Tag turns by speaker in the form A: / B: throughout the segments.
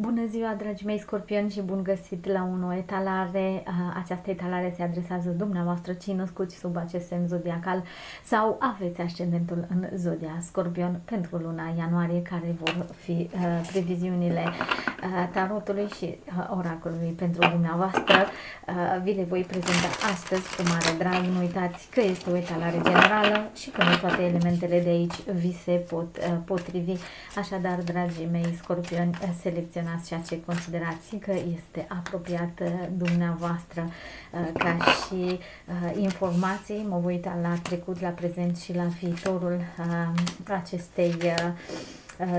A: Bună ziua, dragii mei scorpioni și bun găsit la o nouă etalare. Această etalare se adresează dumneavoastră cei născuți sub acest semn zodiacal sau aveți ascendentul în zodia scorpion pentru luna ianuarie care vor fi previziunile tarotului și oracolului pentru dumneavoastră. Vi le voi prezenta astăzi cu mare drag. Nu uitați că este o etalare generală și că nu toate elementele de aici vi se pot potrivi. Așadar, dragii mei scorpioni, selecționați menționați ceea ce considerați că este apropiat uh, dumneavoastră uh, ca și uh, informații. Mă voi uita la trecut, la prezent și la viitorul acestei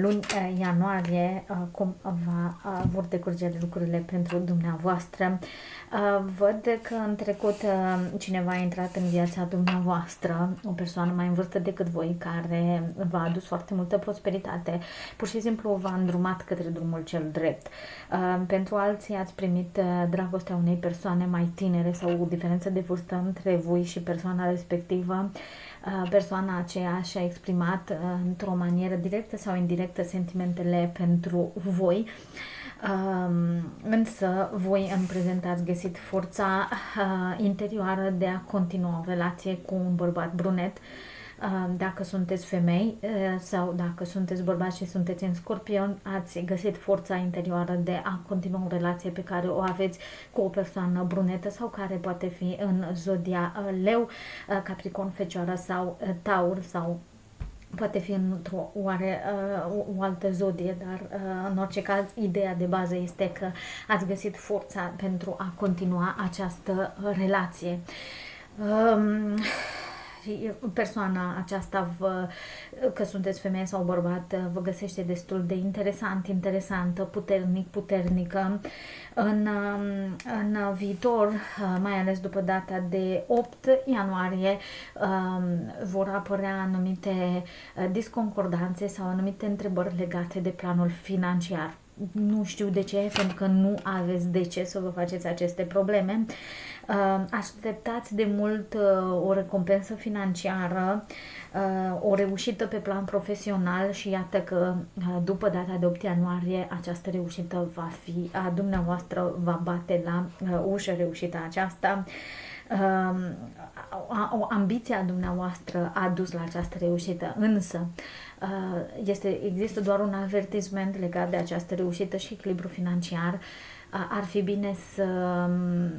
A: luni ianuarie, cum va, vor decurge lucrurile pentru dumneavoastră. Văd că în trecut cineva a intrat în viața dumneavoastră, o persoană mai în vârstă decât voi, care v-a adus foarte multă prosperitate, pur și simplu v-a îndrumat către drumul cel drept. Pentru alții ați primit dragostea unei persoane mai tinere sau o diferență de vârstă între voi și persoana respectivă. Persoana aceea și-a exprimat într-o manieră directă sau indirectă sentimentele pentru voi. Um, însă voi în prezent ați găsit forța uh, interioară de a continua o relație cu un bărbat brunet uh, dacă sunteți femei uh, sau dacă sunteți bărbați și sunteți în scorpion, ați găsit forța interioară de a continua o relație pe care o aveți cu o persoană brunetă sau care poate fi în zodia leu, capricorn, fecioară sau taur sau poate fi într-o oare uh, o altă zodie, dar uh, în orice caz ideea de bază este că ați găsit forța pentru a continua această relație. Um, persoana aceasta, vă, că sunteți femeie sau bărbat, vă găsește destul de interesant, interesantă, puternic, puternică. În, în viitor, mai ales după data de 8 ianuarie, vor apărea anumite disconcordanțe sau anumite întrebări legate de planul financiar nu știu de ce, pentru că nu aveți de ce să vă faceți aceste probleme. Uh, așteptați de mult uh, o recompensă financiară, uh, o reușită pe plan profesional și iată că după data de 8 ianuarie această reușită va fi a dumneavoastră, va bate la ușă reușita aceasta. O ambiția dumneavoastră a dus la această reușită, însă este, există doar un avertisment legat de această reușită și echilibru financiar. Ar fi bine să um,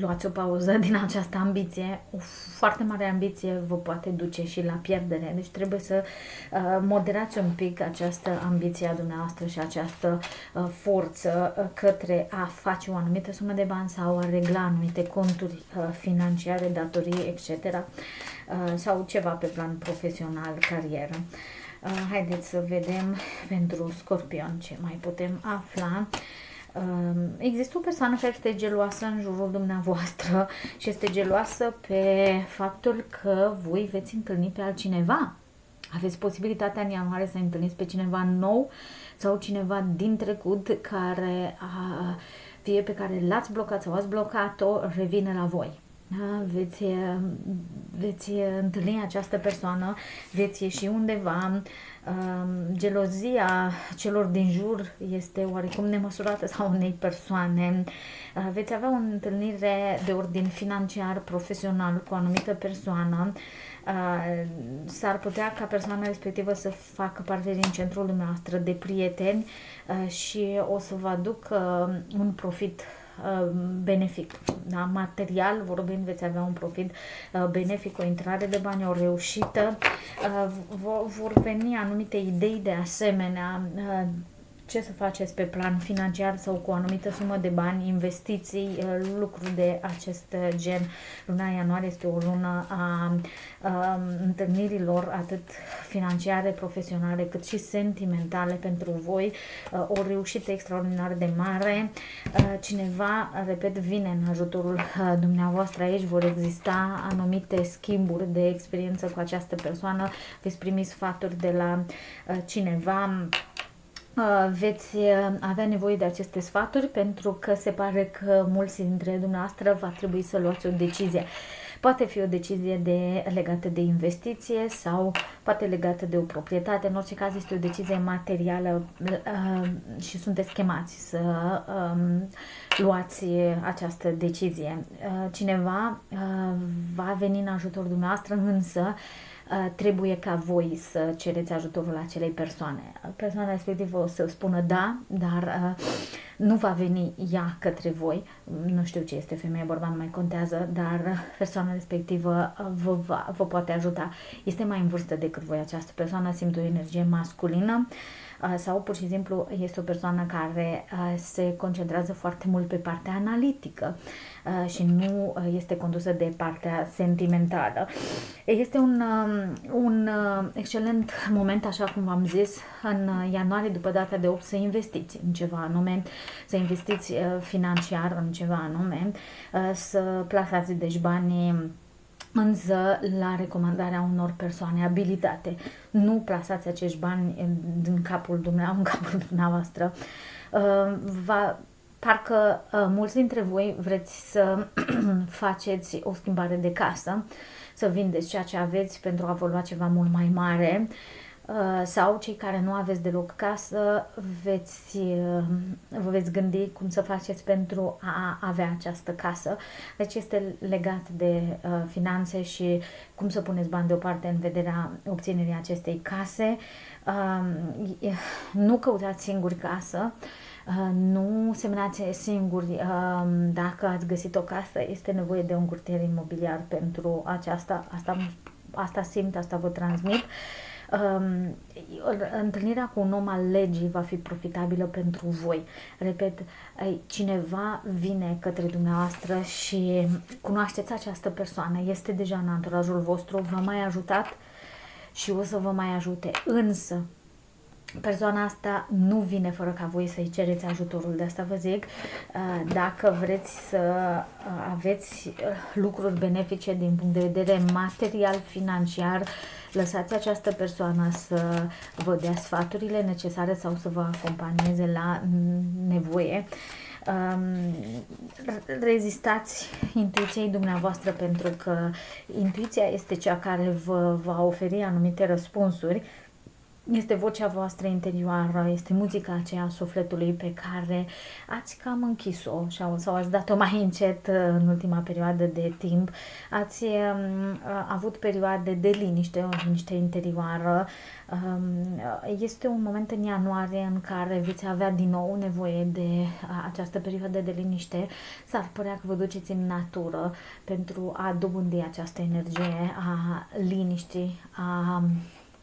A: luați o pauză din această ambiție. O foarte mare ambiție vă poate duce și la pierdere. Deci trebuie să uh, moderați un pic această ambiție a dumneavoastră și această uh, forță uh, către a face o anumită sumă de bani sau a regla anumite conturi uh, financiare, datorii, etc. Uh, sau ceva pe plan profesional, carieră. Uh, haideți să vedem pentru scorpion ce mai putem afla. Uh, Există o persoană care este geloasă în jurul dumneavoastră și este geloasă pe faptul că voi veți întâlni pe altcineva. Aveți posibilitatea în ianuarie să întâlniți pe cineva nou sau cineva din trecut care a, fie pe care l-ați blocat sau ați blocat-o, revine la voi. Da? Veți, veți întâlni această persoană, veți ieși undeva, gelozia celor din jur este oarecum nemăsurată sau unei persoane. Veți avea o întâlnire de ordin financiar, profesional cu o anumită persoană. S-ar putea ca persoana respectivă să facă parte din centrul dumneavoastră de prieteni și o să vă aducă un profit Uh, benefic. Da? Material vorbind, veți avea un profit uh, benefic, o intrare de bani, o reușită. Uh, vor veni anumite idei de asemenea ce să faceți pe plan financiar sau cu o anumită sumă de bani, investiții, uh, lucruri de acest gen. Luna ianuarie este o lună a, a întâlnirilor atât financiare, profesionale, cât și sentimentale pentru voi, uh, o reușită extraordinar de mare. Uh, cineva, repet, vine în ajutorul dumneavoastră aici, vor exista anumite schimburi de experiență cu această persoană, veți primi sfaturi de la cineva Uh, veți uh, avea nevoie de aceste sfaturi pentru că se pare că mulți dintre dumneavoastră va trebui să luați o decizie. Poate fi o decizie de, legată de investiție sau poate legată de o proprietate. În orice caz este o decizie materială uh, și sunteți chemați să um, luați această decizie. Uh, cineva uh, va veni în ajutorul dumneavoastră, însă Uh, trebuie ca voi să cereți ajutorul acelei persoane. Persoana respectivă o să spună da, dar uh, nu va veni ea către voi. Nu știu ce este femeie, bărbat, nu mai contează, dar persoana respectivă uh, vă, vă, vă poate ajuta. Este mai în vârstă decât voi această persoană, simte o energie masculină sau pur și simplu este o persoană care se concentrează foarte mult pe partea analitică Uh, și nu uh, este condusă de partea sentimentală. Este un, um, un uh, excelent moment, așa cum v-am zis, în ianuarie, după data de 8, să investiți în ceva anume, să investiți financiar în ceva anume, să plasați deci banii însă la recomandarea unor persoane abilitate. Nu plasați acești bani în capul dumneavoastră, în capul dumneavoastră. Va, Parcă uh, mulți dintre voi vreți să faceți o schimbare de casă, să vindeți ceea ce aveți pentru a vă lua ceva mult mai mare uh, sau cei care nu aveți deloc casă veți, uh, vă veți gândi cum să faceți pentru a avea această casă. Deci este legat de uh, finanțe și cum să puneți bani deoparte în vederea obținerii acestei case. Uh, nu căutați singuri casă, uh, Uh, nu semnați singuri um, dacă ați găsit o casă, este nevoie de un curtier imobiliar pentru aceasta, asta, asta simt, asta vă transmit. Um, întâlnirea cu un om al legii va fi profitabilă pentru voi. Repet, cineva vine către dumneavoastră și cunoașteți această persoană, este deja în anturajul vostru, v-a mai ajutat și o să vă mai ajute. Însă, persoana asta nu vine fără ca voi să-i cereți ajutorul. De asta vă zic, uh, dacă vreți să uh, aveți uh, lucruri benefice din punct de vedere material, financiar, lăsați această persoană să vă dea sfaturile necesare sau să vă acompanieze la nevoie. Um, rezistați intuiției dumneavoastră pentru că intuiția este cea care vă va oferi anumite răspunsuri este vocea voastră interioară, este muzica aceea a sufletului pe care ați cam închis-o sau ați dat-o mai încet uh, în ultima perioadă de timp. Ați um, uh, avut perioade de liniște, o liniște interioară. Um, este un moment în ianuarie în care veți avea din nou nevoie de uh, această perioadă de liniște. S-ar părea că vă duceți în natură pentru a dobândi această energie a liniștii, a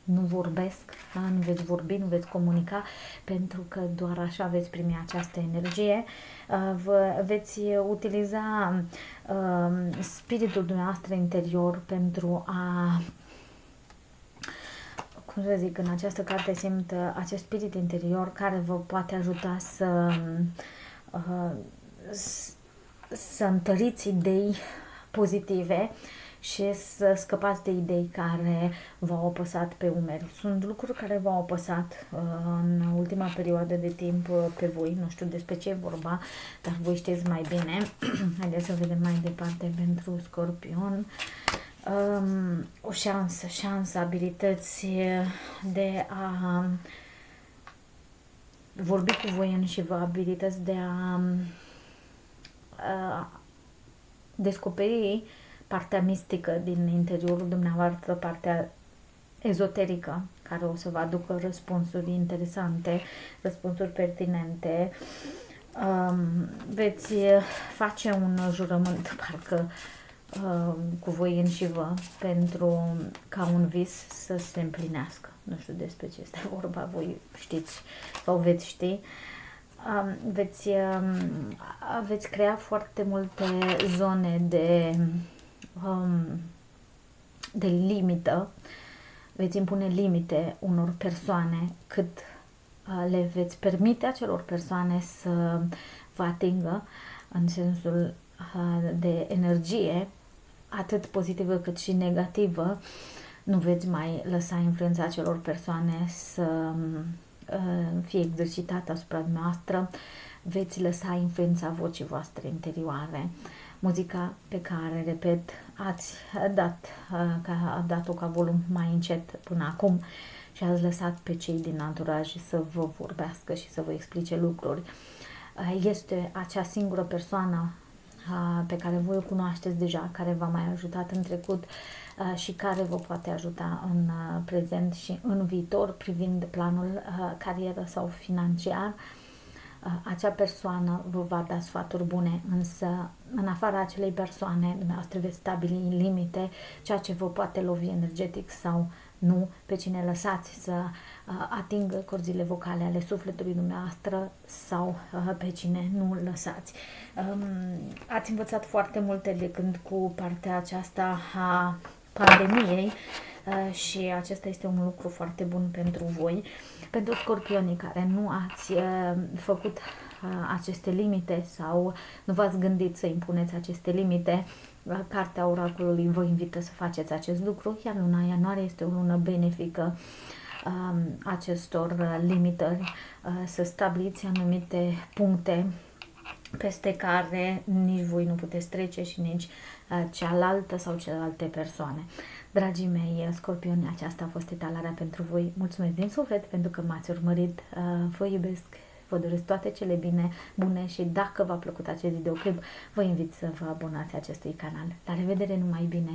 A: nu vorbesc, da? nu veți vorbi, nu veți comunica, pentru că doar așa veți primi această energie. Uh, vă veți utiliza uh, spiritul dumneavoastră interior pentru a cum să zic, în această carte simt uh, acest spirit interior care vă poate ajuta să să întăriți idei pozitive și să scăpați de idei care v-au apăsat pe umeri. Sunt lucruri care v-au apăsat uh, în ultima perioadă de timp uh, pe voi, nu știu despre ce e vorba, dar voi știți mai bine. Haideți să vedem mai departe pentru Scorpion. Um, o șansă, șansă, abilități de a vorbi cu voi în și vă abilități de a, a descoperi partea mistică din interiorul dumneavoastră, partea ezoterică, care o să vă aducă răspunsuri interesante, răspunsuri pertinente. Um, veți face un jurământ, parcă um, cu voi înși vă, pentru ca un vis să se împlinească. Nu știu despre ce este vorba, voi știți sau veți ști. Um, veți, um, veți crea foarte multe zone de um, de limită, veți impune limite unor persoane cât uh, le veți permite acelor persoane să vă atingă în sensul uh, de energie, atât pozitivă cât și negativă, nu veți mai lăsa influența acelor persoane să uh, fie exercitată asupra noastră, veți lăsa influența vocii voastre interioare. muzica pe care, repet, ați dat, că a dat-o ca volum mai încet până acum și ați lăsat pe cei din anturaj să vă vorbească și să vă explice lucruri. Este acea singură persoană pe care voi o cunoașteți deja, care v-a mai ajutat în trecut și care vă poate ajuta în prezent și în viitor privind planul carieră sau financiar. Acea persoană vă va da sfaturi bune, însă în afara acelei persoane dumneavoastră veți stabili limite, ceea ce vă poate lovi energetic sau nu pe cine lăsați să uh, atingă corzile vocale ale sufletului dumneavoastră sau uh, pe cine nu lăsați. Um, ați învățat foarte multe de când cu partea aceasta a pandemiei uh, și acesta este un lucru foarte bun pentru voi. Pentru scorpionii care nu ați făcut aceste limite sau nu v-ați gândit să impuneți aceste limite, Cartea Oracolului vă invită să faceți acest lucru, iar luna ianuarie este o lună benefică um, acestor limitări, uh, să stabiliți anumite puncte peste care nici voi nu puteți trece și nici uh, cealaltă sau celelalte persoane. Dragii mei, scorpioni, aceasta a fost etalarea pentru voi. Mulțumesc din suflet pentru că m-ați urmărit. Uh, vă iubesc Vă doresc toate cele bine, bune și dacă v-a plăcut acest videoclip, vă invit să vă abonați acestui canal. La revedere, numai bine!